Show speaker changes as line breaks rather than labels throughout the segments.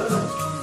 어,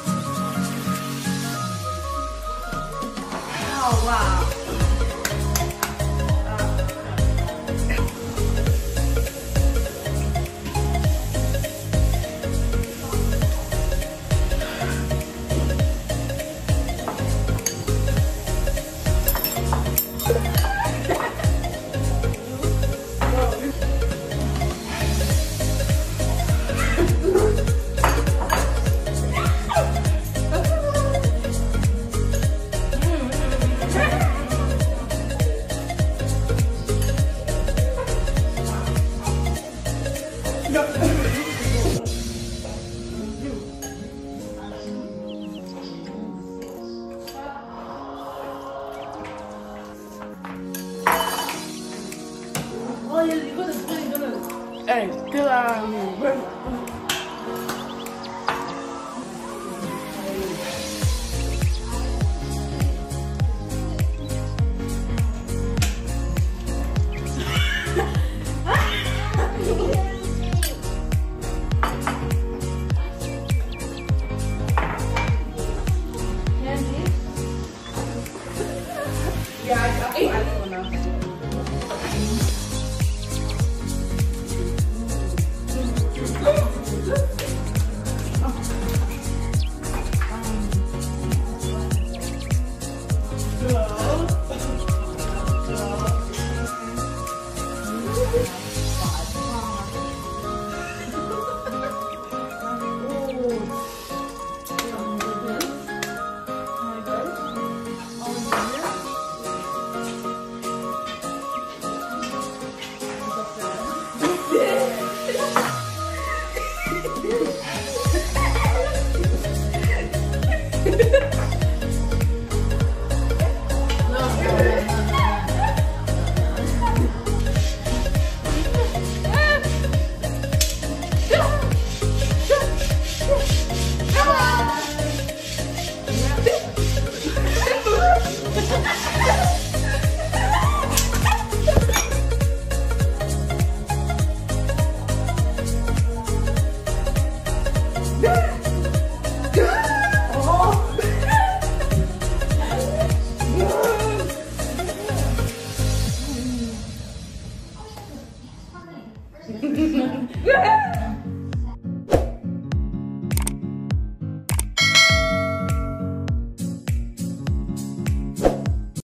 그